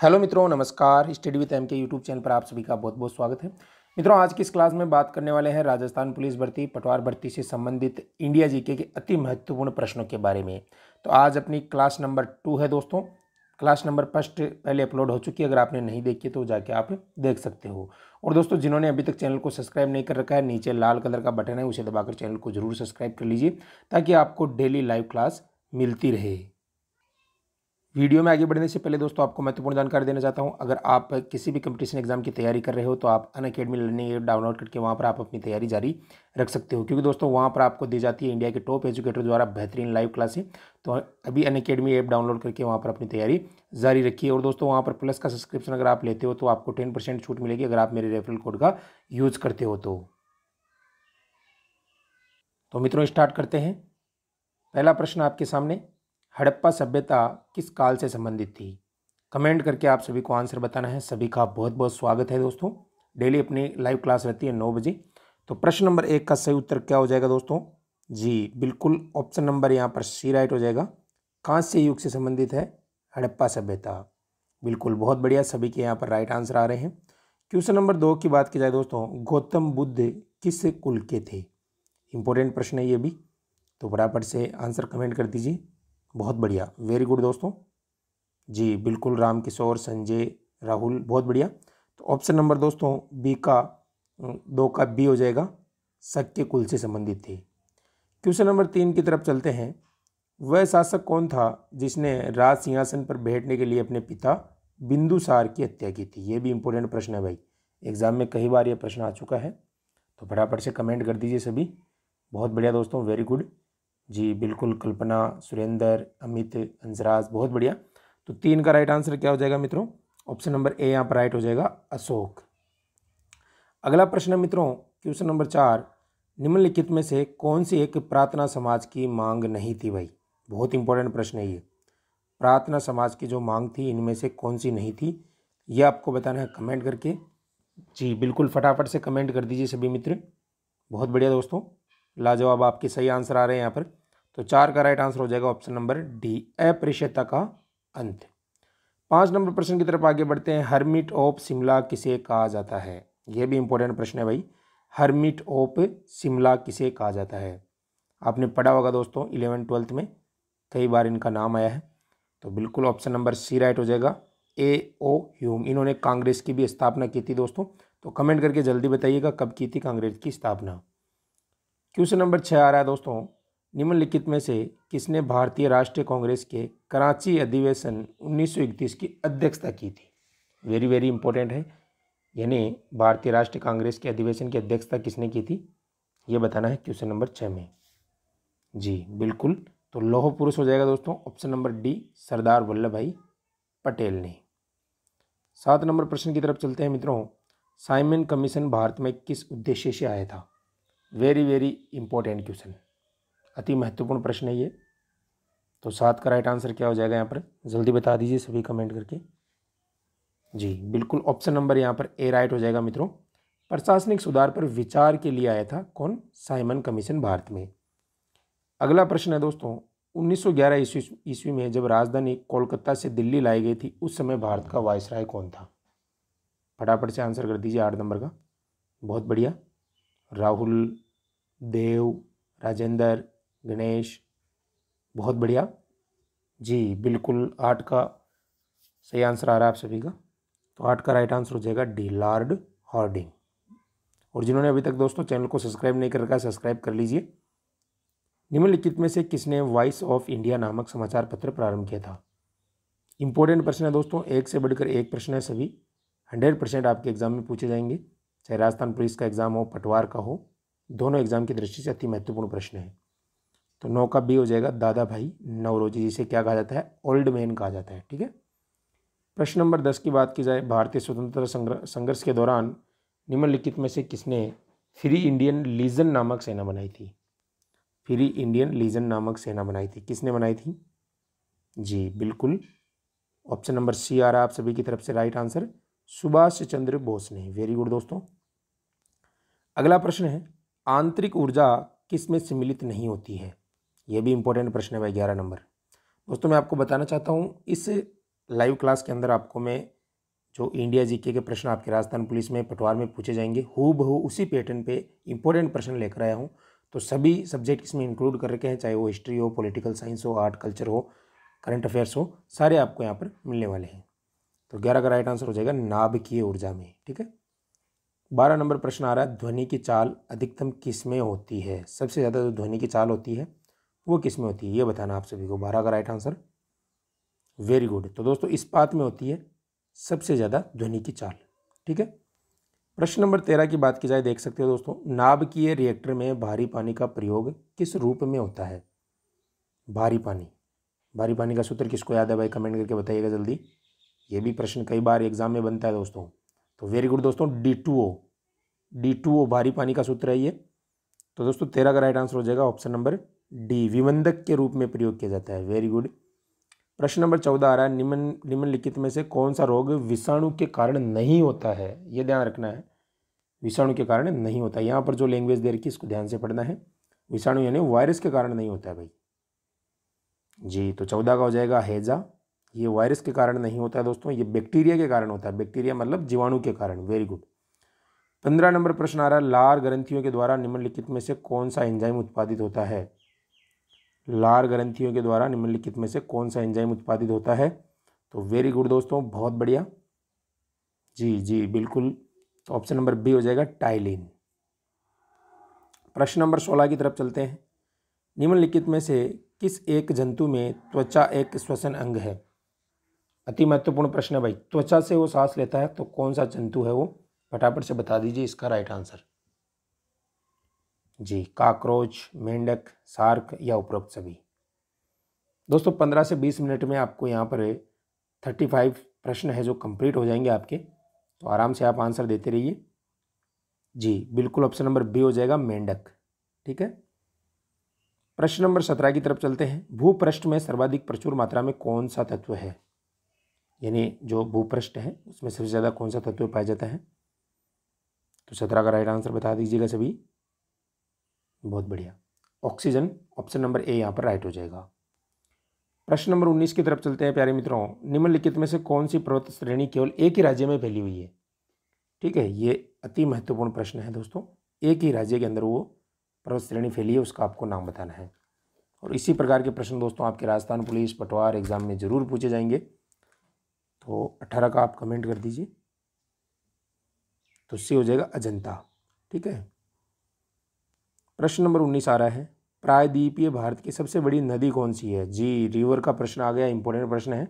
Hello मित्रों, नमस्कार। Study with M K YouTube channel पर आप सभी का बहुत बहुत स्वागत है। मित्रों, आज की इस क्लास में बात करने वाले हैं राजस्थान पुलिस भर्ती, पटवार भर्ती से संबंधित इंडिया जीके के अति महत्वपूर्ण प्रश्नों के बारे में। तो आज अपनी क्लास नंबर टू है दोस्तों। क्लास नंबर फ़र्स्ट पहले अपलोड हो चुकी है, अगर आपने नहीं देखी तो जाके आप देख सकते हो। और दोस्तों, जिन्होंने अभी तक चैनल को सब्सक्राइब नहीं कर रखा है, नीचे लाल कलर का बटन है, उसे दबाकर चैनल को ज़रूर सब्सक्राइब कर लीजिए, ताकि आपको डेली लाइव क्लास मिलती रहे। वीडियो में आगे बढ़ने से पहले दोस्तों, आपको महत्वपूर्ण जानकारी देना चाहता हूँ। अगर आप किसी भी कंपटीशन एग्ज़ाम की तैयारी कर रहे हो तो आप Unacademy learning app download करके वहाँ पर आप अपनी तैयारी जारी रख सकते हो। क्योंकि दोस्तों, वहाँ पर आपको दी जाती है इंडिया के टॉप एजुकेटर द्वारा बेहतरीन लाइव क्लासें तो अभी अन अकेडमी ऐप डाउनलोड करके वहाँ पर अपनी तैयारी जारी रखिए। और दोस्तों, वहाँ पर प्लस का सब्सक्रिप्शन अगर आप लेते हो तो आपको टेन परसेंट छूट मिलेगी अगर आप मेरे रेफरल कोड का यूज़ करते हो तो। तो मित्रों स्टार्ट करते हैं। पहला प्रश्न आपके सामने। हड़प्पा सभ्यता किस काल से संबंधित थी? कमेंट करके आप सभी को आंसर बताना है। सभी का बहुत बहुत स्वागत है दोस्तों। डेली अपनी लाइव क्लास रहती है नौ बजे। तो प्रश्न नंबर एक का सही उत्तर क्या हो जाएगा दोस्तों? जी, बिल्कुल ऑप्शन नंबर यहाँ पर सी राइट हो जाएगा। कांस्य युग से संबंधित है हड़प्पा सभ्यता। बिल्कुल बहुत बढ़िया, सभी के यहाँ पर राइट आंसर आ रहे हैं। क्वेश्चन नंबर दो की बात की जाए दोस्तों, गौतम बुद्ध किस कुल के थे? इंपॉर्टेंट प्रश्न है ये भी। तो बराबर से आंसर कमेंट कर दीजिए। बहुत बढ़िया। वेरी गुड दोस्तों। जी, बिल्कुल राम किशोर, संजय, राहुल, बहुत बढ़िया। तो ऑप्शन नंबर दोस्तों बी का दो का बी हो जाएगा। सक्य कुल से संबंधित थे। क्वेश्चन नंबर तीन की तरफ़ चलते हैं। वह शासक कौन था जिसने राज सिंहासन पर बैठने के लिए अपने पिता बिंदुसार की हत्या की थी? ये भी इंपॉर्टेंट प्रश्न है भाई। एग्ज़ाम में कई बार ये प्रश्न आ चुका है। तो फटाफट से कमेंट कर दीजिए सभी। बहुत बढ़िया दोस्तों वेरी गुड जी, बिल्कुल, कल्पना, सुरेंद्र, अमित अंजराज बहुत बढ़िया। तो तीन का राइट आंसर क्या हो जाएगा मित्रों? ऑप्शन नंबर ए यहाँ पर राइट हो जाएगा, अशोक। अगला प्रश्न है मित्रों क्वेश्चन नंबर चार, निम्नलिखित में से कौन सी एक प्रार्थना समाज की मांग नहीं थी भाई? बहुत इंपॉर्टेंट प्रश्न है ये। प्रार्थना समाज की जो मांग थी, इनमें से कौन सी नहीं थी? ये आपको बताना है कमेंट करके। जी, बिल्कुल, फटाफट से कमेंट कर दीजिए सभी मित्र। बहुत बढ़िया दोस्तों, लाजवाब आपके सही आंसर आ रहे हैं यहाँ पर। तो चार का राइट आंसर हो जाएगा ऑप्शन नंबर डी अप्रियता का अंत। पाँच नंबर प्रश्न की तरफ़ आगे बढ़ते हैं। हरमिट ऑफ़ शिमला किसे कहा जाता है? यह भी इंपॉर्टेंट प्रश्न है भाई। हरमिट ऑफ़ शिमला किसे कहा जाता है? आपने पढ़ा होगा दोस्तों इलेवन ट्वेल्थ में। कई बार इनका नाम आया है। तो बिल्कुल ऑप्शन नंबर सी राइट हो जाएगा। ए ओ ह्यूम इन्होंने कांग्रेस की भी स्थापना की थी दोस्तों। तो कमेंट करके जल्दी बताइएगा कब की थी कांग्रेस की स्थापना। क्वेश्चन नंबर छः आ रहा है दोस्तों। निम्नलिखित में से किसने भारतीय राष्ट्रीय कांग्रेस के कराची अधिवेशन 1931 की अध्यक्षता की थी? वेरी वेरी इंपॉर्टेंट है। यानी भारतीय राष्ट्रीय कांग्रेस के अधिवेशन की अध्यक्षता किसने की थी? ये बताना है क्वेश्चन नंबर छः में। जी, बिल्कुल। तो लोह पुरुष हो जाएगा दोस्तों। Option number D Sardar Vallabh Bhai Patel ने। सात नंबर प्रश्न की तरफ़ चलते हैं मित्रों। साइमन कमीशन भारत में किस उद्देश्य से आया था? वेरी वेरी इंपॉर्टेंट क्वेश्चन अति महत्वपूर्ण प्रश्न है ये। तो सात का राइट आंसर क्या हो जाएगा यहाँ पर? जल्दी बता दीजिए सभी कमेंट करके। जी, बिल्कुल ऑप्शन नंबर यहाँ पर ए राइट हो जाएगा मित्रों। प्रशासनिक सुधार पर विचार के लिए आया था कौन? साइमन कमीशन भारत में। अगला प्रश्न है दोस्तों 1911 ईस्वी ईस्वी में जब राजधानी कोलकाता से दिल्ली लाई गई थी, उस समय भारत का वायसराय कौन था? फटाफट से आंसर कर दीजिए आठ नंबर का। बहुत बढ़िया। राहुल, देव, राजेंद्र गणेश, बहुत बढ़िया। जी, बिल्कुल, आठ का सही आंसर आ रहा है आप सभी का। तो आठ का राइट आंसर हो जाएगा डी लार्ड हॉर्डिंग। और जिन्होंने अभी तक दोस्तों चैनल को सब्सक्राइब नहीं कर रखा है, सब्सक्राइब कर लीजिए। निम्नलिखित में से किसने वॉइस ऑफ़ इंडिया नामक समाचार पत्र प्रारंभ किया था? इंपॉर्टेंट प्रश्न है दोस्तों, एक से बढ़कर एक प्रश्न है सभी। हंड्रेड परसेंट आपके एग्ज़ाम में पूछे जाएँगे। चाहे राजस्थान पुलिस का एग्ज़ाम हो, पटवार का हो, दोनों एग्ज़ाम की दृष्टि से अति महत्वपूर्ण प्रश्न है। तो नौ का बी हो जाएगा दादा भाई नवरोजी, जिसे क्या कहा जाता है? ओल्ड मैन कहा जाता है, ठीक है? प्रश्न नंबर दस की बात की जाए, भारतीय स्वतंत्रता संघर्ष के दौरान निम्नलिखित में से किसने फ्री इंडियन लीजन नामक सेना बनाई थी? फ्री इंडियन लीजन नामक सेना बनाई थी। किसने बनाई थी? जी, बिल्कुल। ऑप्शन नंबर सी आ रहा है आप सभी की तरफ़ से, राइट आंसर सुभाष चंद्र बोस ने। वेरी गुड दोस्तों। अगला प्रश्न है, आंतरिक ऊर्जा किसमें सम्मिलित नहीं होती है? यह भी इंपॉर्टेंट प्रश्न है भाई, ग्यारह नंबर। दोस्तों, मैं आपको बताना चाहता हूँ, इस लाइव क्लास के अंदर आपको मैं जो इंडिया जीके के प्रश्न आपके राजस्थान पुलिस में, पटवार में पूछे जाएँगे हु बहु उसी पैटर्न पे इंपॉर्टेंट प्रश्न लेकर आया हूँ। तो सभी सब्जेक्ट इसमें इंक्लूड कर रखे हैं, चाहे वो हिस्ट्री हो पॉलिटिकल साइंस हो आर्ट कल्चर हो करंट अफेयर्स हो, सारे आपको यहाँ पर मिलने वाले हैं। तो ग्यारह का राइट आंसर हो जाएगा नाभिकीय ऊर्जा में, ठीक है? बारह नंबर प्रश्न आ रहा है, ध्वनि की चाल अधिकतम किसमें होती है? सबसे ज़्यादा जो ध्वनि की चाल होती है वो किसमें होती है? ये बताना आप सभी को। बारह का राइट आंसर वेरी गुड तो दोस्तों, इस बात में होती है सबसे ज़्यादा ध्वनि की चाल। ठीक है? प्रश्न नंबर तेरह की बात की जाए, देख सकते हो दोस्तों नाभिकीय रिएक्टर में भारी पानी का प्रयोग किस रूप में होता है? भारी पानी। भारी पानी का सूत्र किसको याद है भाई? कमेंट करके बताइएगा जल्दी। ये भी प्रश्न कई बार एग्ज़ाम में बनता है दोस्तों। तो वेरी गुड दोस्तों D two O D two O भारी पानी का सूत्र है ये। तो दोस्तों, तेरह का राइट आंसर हो जाएगा। ऑप्शन नंबर डी विबंधक के रूप में प्रयोग किया जाता है। वेरी गुड प्रश्न नंबर चौदह आ रहा है, निम्न, निम्नलिखित में से कौन सा रोग विषाणु के कारण नहीं होता है? ये ध्यान रखना है। विषाणु के कारण नहीं होता है। यहाँ पर जो लैंग्वेज दे रखी है, इसको ध्यान से पढ़ना है। विषाणु यानी वायरस के कारण नहीं होता है भाई। जी तो चौदह का हो जाएगा हैजा। ये वायरस के कारण नहीं होता है दोस्तों, ये बैक्टीरिया के कारण होता है। बैक्टीरिया मतलब जीवाणु के कारण। वेरी गुड पंद्रह नंबर प्रश्न आ रहा है, लार ग्रंथियों के द्वारा निम्नलिखित में से कौन सा एंजाइम उत्पादित होता है? लार ग्रंथियों के द्वारा निम्नलिखित में से कौन सा एंजाइम उत्पादित होता है? तो वेरी गुड दोस्तों, बहुत बढ़िया। जी जी, बिल्कुल। तो ऑप्शन नंबर बी हो जाएगा टाइलिन प्रश्न नंबर सोलह की तरफ़ चलते हैं। निम्नलिखित में से किस एक जंतु में त्वचा एक श्वसन अंग है? अति महत्वपूर्ण प्रश्न है भाई। त्वचा से वो सांस लेता है तो कौन सा जंतु है वो? फटाफट से बता दीजिए इसका राइट आंसर जी, काकरोच, मेंढक, सार्क या उपरोक्त सभी। दोस्तों, पंद्रह से बीस मिनट में आपको यहाँ पर थर्टी फाइव प्रश्न है जो कंप्लीट हो जाएँगे आपके। तो आराम से आप आंसर देते रहिए। जी, बिल्कुल ऑप्शन नंबर बी हो जाएगा मेंढक, ठीक है? प्रश्न नंबर सत्रह की तरफ़ चलते हैं। भूपृष्ठ में सर्वाधिक प्रचुर मात्रा में कौन सा तत्व है? यानी जो भूपृष्ठ है, उसमें सबसे ज़्यादा कौन सा तत्व पाया जाता है? तो सत्रह का राइट आंसर बता दीजिएगा सभी। बहुत बढ़िया। ऑक्सीजन, ऑप्शन नंबर ए यहाँ पर राइट हो जाएगा। प्रश्न नंबर उन्नीस की तरफ़ चलते हैं प्यारे मित्रों। निम्नलिखित में से कौन सी पर्वत श्रेणी केवल एक ही राज्य में फैली हुई है? ठीक है, ये अति महत्वपूर्ण प्रश्न है दोस्तों। एक ही राज्य के अंदर वो पर्वत श्रेणी फैली है, उसका आपको नाम बताना है। और इसी प्रकार के प्रश्न दोस्तों आपके राजस्थान पुलिस पटवार एग्ज़ाम में ज़रूर पूछे जाएँगे। तो अट्ठारह का आप कमेंट कर दीजिए। तो उससे हो जाएगा अजंता। ठीक है प्रश्न नंबर उन्नीस आ रहा है। प्रायद्वीपीय भारत की सबसे बड़ी नदी कौन सी है? जी, रिवर का प्रश्न आ गया, इंपॉर्टेंट प्रश्न है।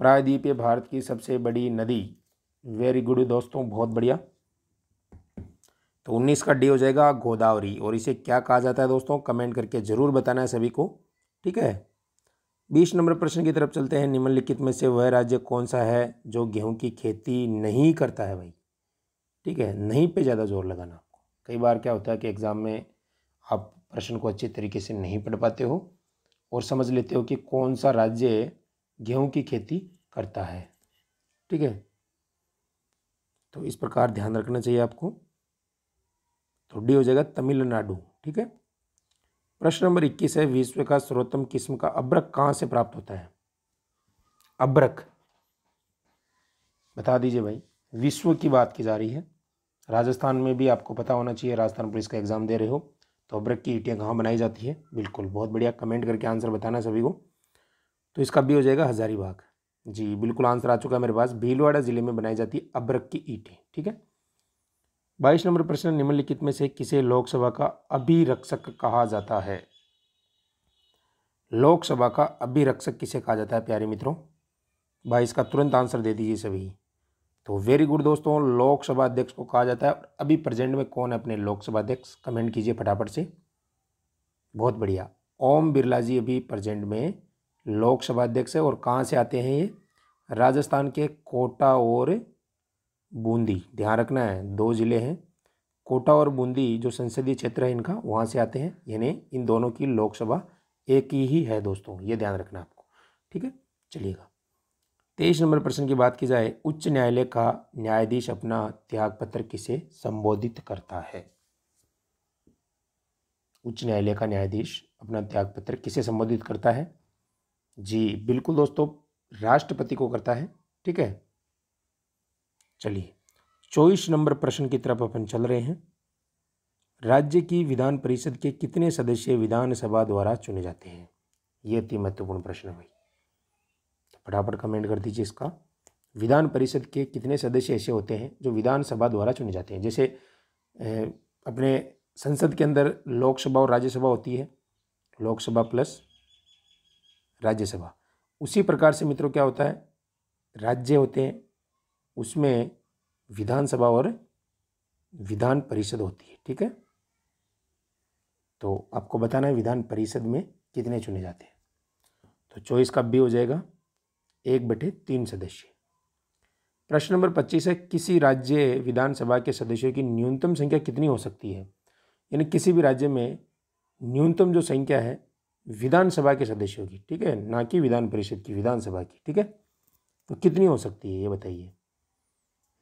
प्रायद्वीपीय भारत की सबसे बड़ी नदी। वेरी गुड दोस्तों, बहुत बढ़िया। तो उन्नीस का डी हो जाएगा गोदावरी, और इसे क्या कहा जाता है दोस्तों? कमेंट करके ज़रूर बताना है सभी को, ठीक है? बीस नंबर प्रश्न की तरफ़ चलते हैं। निम्नलिखित में से वह राज्य कौन सा है जो गेहूँ की खेती नहीं करता है भाई? ठीक है, नहीं पे ज़्यादा ज़ोर लगाना। कई बार क्या होता है कि एग्ज़ाम में आप प्रश्न को अच्छे तरीके से नहीं पढ़ पाते हो और समझ लेते हो कि कौन सा राज्य गेहूँ की खेती करता है। ठीक है? तो इस प्रकार ध्यान रखना चाहिए आपको। तो डी हो जाएगा तमिलनाडु। ठीक है? प्रश्न नंबर इक्कीस है, विश्व का सर्वोत्तम किस्म का अब्रक कहाँ से प्राप्त होता है? अब्रक। बता दीजिए भाई, विश्व की बात की जा रही है। राजस्थान में भी आपको पता होना चाहिए, राजस्थान पुलिस का एग्ज़ाम दे रहे हो तो अब्रक की ईटियाँ कहाँ बनाई जाती है? बिल्कुल, बहुत बढ़िया, कमेंट करके आंसर बताना सभी को। तो इसका भी हो जाएगा हजारीबाग। जी, बिल्कुल आंसर आ चुका है मेरे पास। भीलवाड़ा ज़िले में बनाई जाती है अब्रक की ईटें, ठीक है? बाईस नंबर प्रश्न, निम्नलिखित में से किसे लोकसभा का अभिरक्षक कहा जाता है? लोकसभा का अभिरक्षक किसे कहा जाता है, प्यारे मित्रों? बाईस का तुरंत आंसर दे दीजिए सभी। तो वेरी गुड दोस्तों, लोकसभा अध्यक्ष को कहा जाता है। अभी प्रेजेंट में कौन है अपने लोकसभा अध्यक्ष? कमेंट कीजिए फटाफट से। बहुत बढ़िया। ओम बिरला जी अभी प्रेजेंट में लोकसभा अध्यक्ष है और कहाँ से आते हैं ये? राजस्थान के कोटा और बूंदी। ध्यान रखना है, दो ज़िले हैं। कोटा और बूंदी जो संसदीय क्षेत्र है इनका, वहाँ से आते हैं। यानी इन दोनों की लोकसभा एक ही है दोस्तों, ये ध्यान रखना आपको। ठीक है? चलिएगा। तेईस नंबर प्रश्न की बात की जाए, उच्च न्यायालय का न्यायाधीश अपना त्यागपत्र किसे संबोधित करता है? उच्च न्यायालय का न्यायाधीश अपना त्यागपत्र किसे संबोधित करता है? जी, बिल्कुल दोस्तों, राष्ट्रपति को करता है, ठीक है? चलिए, चौबीस नंबर प्रश्न की तरफ़ अपन चल रहे हैं। राज्य की विधान परिषद के कितने सदस्य विधानसभा द्वारा चुने जाते हैं? ये अति महत्वपूर्ण प्रश्न भाई। फटाफट कमेंट कर दीजिए इसका। विधान परिषद के कितने सदस्य ऐसे होते हैं जो विधानसभा द्वारा चुने जाते हैं? जैसे अपने संसद के अंदर लोकसभा और राज्यसभा होती है। लोकसभा प्लस राज्यसभा। उसी प्रकार से मित्रों क्या होता है? राज्य होते हैं, उसमें विधानसभा और विधान परिषद होती है, ठीक है? तो आपको बताना है विधान परिषद में कितने चुने जाते हैं। तो चॉइस का भी हो जाएगा। एक बटे तीन सदस्य। प्रश्न नंबर पच्चीस है, किसी राज्य विधानसभा के सदस्यों की न्यूनतम संख्या कितनी हो सकती है? यानी किसी भी राज्य में न्यूनतम जो संख्या है, विधानसभा के सदस्यों की, ठीक है? ना कि विधान परिषद की, विधानसभा की, ठीक है? तो कितनी हो सकती है, ये बताइए।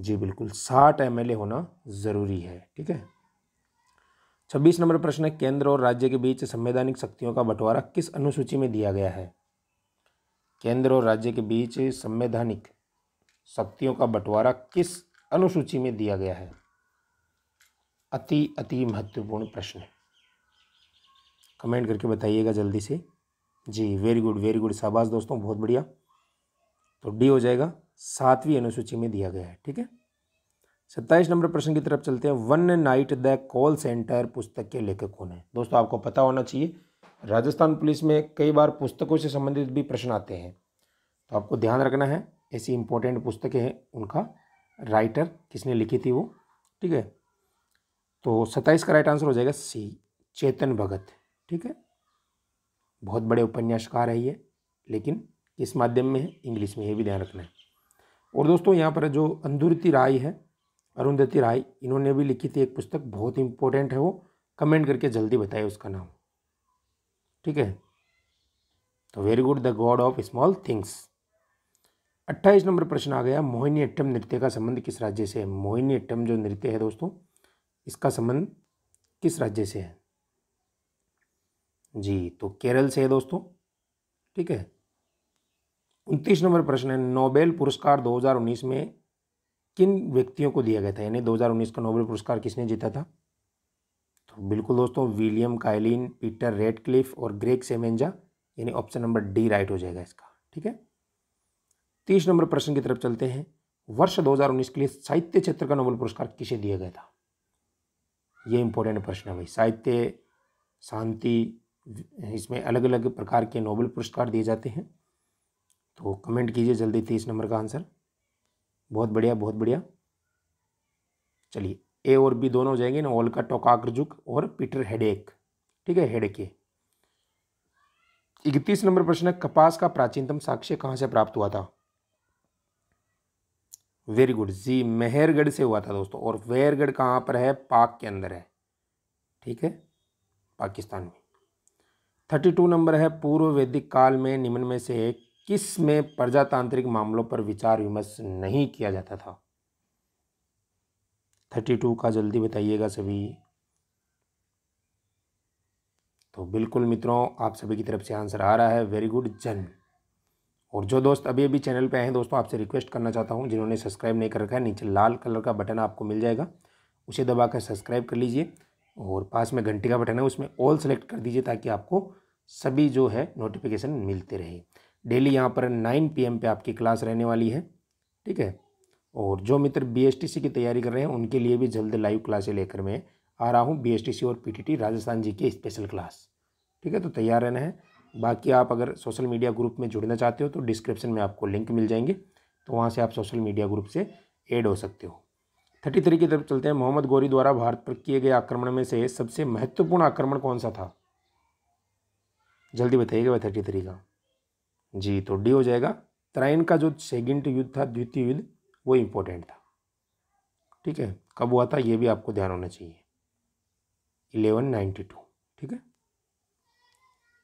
जी बिल्कुल, साठ एम होना ज़रूरी है, ठीक है? छब्बीस नंबर प्रश्न है, केंद्र और राज्य के बीच संवैधानिक शक्तियों का बंटवारा किस अनुसूची में दिया गया है? केंद्र और राज्य के बीच संवैधानिक शक्तियों का बंटवारा किस अनुसूची में दिया गया है? अति अति महत्वपूर्ण प्रश्न कमेंट करके बताइएगा जल्दी से। जी वेरी गुड वेरी गुड शाबाश दोस्तों, बहुत बढ़िया। तो डी हो जाएगा, सातवीं अनुसूची में दिया गया है, ठीक है? सत्ताईस नंबर प्रश्न की तरफ़ चलते हैं। One night the call center पुस्तक के लेखक कौन है? दोस्तों, आपको पता होना चाहिए राजस्थान पुलिस में कई बार पुस्तकों से संबंधित भी प्रश्न आते हैं। तो आपको ध्यान रखना है, ऐसी इंपॉर्टेंट पुस्तकें हैं, उनका राइटर किसने लिखी थी वो, ठीक है? तो सत्ताईस का राइट आंसर हो जाएगा सी, चेतन भगत, ठीक है? बहुत बड़े उपन्यासकार है ये, लेकिन किस माध्यम में है? इंग्लिश में, ये भी ध्यान रखना है। और दोस्तों, यहाँ पर जो अंधुरती राय है, अरुंधति राय, इन्होंने भी लिखी थी एक पुस्तक, बहुत इंपॉर्टेंट है वो, कमेंट करके जल्दी बताइए उसका नाम। ठीक है? तो very good the God of small things अट्ठाईस नंबर प्रश्न आ गया, मोहिनी अट्टम नृत्य का संबंध किस राज्य से है? मोहिनी अट्टम जो नृत्य है दोस्तों, इसका संबंध किस राज्य से है? जी तो केरल से है दोस्तों, ठीक है? उनतीस नंबर प्रश्न है, नोबेल पुरस्कार 2019 में किन व्यक्तियों को दिया गया था? यानी 2019 का नोबेल पुरस्कार किसने जीता था? बिल्कुल दोस्तों, विलियम काइलिन, पीटर रेडक्लिफ और ग्रेग सेमेंजा, यानी ऑप्शन नंबर डी राइट हो जाएगा इसका, ठीक है? तीस नंबर प्रश्न की तरफ़ चलते हैं। वर्ष 2019 के लिए साहित्य क्षेत्र का नोबल पुरस्कार किसे दिया गया था? ये इंपॉर्टेंट प्रश्न है भाई। साहित्य, शांति, इसमें अलग अलग प्रकार के नोबेल पुरस्कार दिए जाते हैं। तो कमेंट कीजिए जल्दी तीस नंबर का आंसर बहुत बढ़िया बहुत बढ़िया। चलिए। ए और बी दोनों हो जाएँगे, ना ओल का टोकाक्रजुक और पीटर हेडेक ठीक है हेडेके इकतीस नंबर प्रश्न है, कपास का प्राचीनतम साक्ष्य कहाँ से प्राप्त हुआ था? वेरी गुड जी, मेहरगढ़ से हुआ था दोस्तों, और वेहरगढ़ कहाँ पर है? पाक के अंदर है। ठीक है, पाकिस्तान में। थर्टी टू नंबर है, पूर्व वैदिक काल में निम्न में से किसमें प्रजातांत्रिक मामलों पर विचार विमर्श नहीं किया जाता था? थर्टी टू का जल्दी बताइएगा सभी। तो बिल्कुल मित्रों, आप सभी की तरफ़ से आंसर आ रहा है। वेरी गुड जन और जो दोस्त अभी अभी चैनल पे आए हैं, दोस्तों, आपसे रिक्वेस्ट करना चाहता हूँ, जिन्होंने सब्सक्राइब नहीं कर रखा है, नीचे लाल कलर का बटन आपको मिल जाएगा। उसे दबाकर सब्सक्राइब कर लीजिए और पास में घंटी का बटन है, उसमें ऑल सेलेक्ट कर दीजिए ताकि आपको सभी जो है नोटिफिकेशन मिलते रहे। डेली यहाँ पर नाइन पी पे आपकी क्लास रहने वाली है, ठीक है? और जो मित्र बीएसटीसी की तैयारी कर रहे हैं, उनके लिए भी जल्द लाइव क्लासें लेकर मैं आ रहा हूँ बी और पीटीटी राजस्थान जी के स्पेशल क्लास ठीक है तो तैयार रहना है। बाकी आप अगर सोशल मीडिया ग्रुप में जुड़ना चाहते हो तो डिस्क्रिप्शन में आपको लिंक मिल जाएँगे। तो वहाँ से आप सोशल मीडिया ग्रुप से ऐड हो सकते हो। थर्टी थ्री की तरफ़ चलते हैं। मोहम्मद गौरी द्वारा भारत पर किए गए आक्रमण में से सबसे महत्वपूर्ण आक्रमण कौन सा था? जल्दी बताइएगा भाई थर्टी थ्री का। जी तो डी हो जाएगा। त्राइन का जो सेकेंड युद्ध था, द्वितीय युद्ध वो इम्पोर्टेंट था। ठीक है? कब हुआ था? ये भी आपको ध्यान होना चाहिए। Eleven ninety two. ठीक है?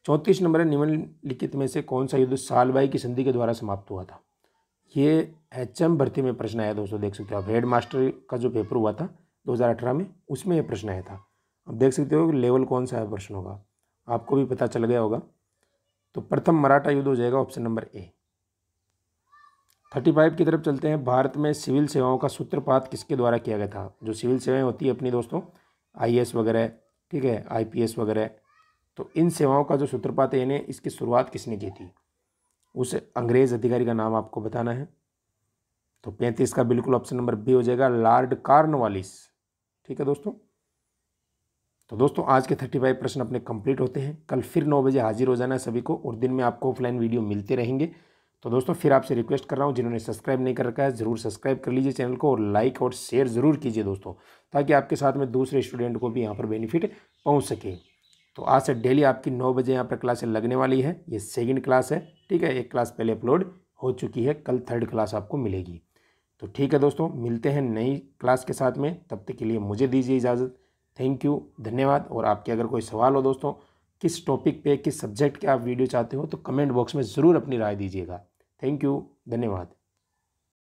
चौंतीस नंबर है निम्नलिखित में से कौन सा युद्ध सालबाई की संधि के द्वारा समाप्त हुआ था? ये एच एम भर्ती में प्रश्न आया, दोस्तों, देख सकते हो आप। हेड मास्टर का जो पेपर हुआ था 2018 में, उसमें ये प्रश्न आया था। अब देख सकते हो कि लेवल कौन सा है प्रश्न होगा। आपको भी पता चल गया होगा। तो प्रथम मराठा युद्ध हो जाएगा option number A thirty five की तरफ़ चलते हैं। भारत में सिविल सेवाओं का सूत्रपात किसके द्वारा किया गया था? जो सिविल सेवाएँ होती है अपनी दोस्तों आईएएस वगैरह, ठीक है आईपीएस वगैरह तो इन सेवाओं का जो सूत्रपात है इन्हें इसकी शुरुआत किसने की थी? उस अंग्रेज़ अधिकारी का नाम आपको बताना है। तो पैंतीस का बिल्कुल ऑप्शन नंबर बी हो जाएगा, लॉर्ड कार्नवालिस, ठीक है दोस्तों? तो दोस्तों, आज के थर्टी फाइव प्रश्न अपने कंप्लीट होते हैं। कल फिर नौ बजे हाजिर हो जाना है सभी को, और दिन में आपको ऑफलाइन वीडियो मिलते रहेंगे। तो दोस्तों, फिर आपसे रिक्वेस्ट कर रहा हूँ, जिन्होंने सब्सक्राइब नहीं कर रखा है, ज़रूर सब्सक्राइब कर लीजिए चैनल को और लाइक और शेयर ज़रूर कीजिए दोस्तों, ताकि आपके साथ में दूसरे स्टूडेंट को भी यहाँ पर बेनिफिट पहुँच सके। तो आज से डेली आपकी नौ बजे यहाँ पर क्लासें लगने वाली है। ये सेकेंड क्लास है, ठीक है? एक क्लास पहले अपलोड हो चुकी है, कल थर्ड क्लास आपको मिलेगी। तो ठीक है दोस्तों, मिलते हैं नई क्लास के साथ में। तब तक के लिए मुझे दीजिए इजाज़त। थैंक यू धन्यवाद। और आपके अगर कोई सवाल हो दोस्तों, किस टॉपिक पे, किस सब्जेक्ट के आप वीडियो चाहते हो तो कमेंट बॉक्स में ज़रूर अपनी राय दीजिएगा। थैंक यू धन्यवाद.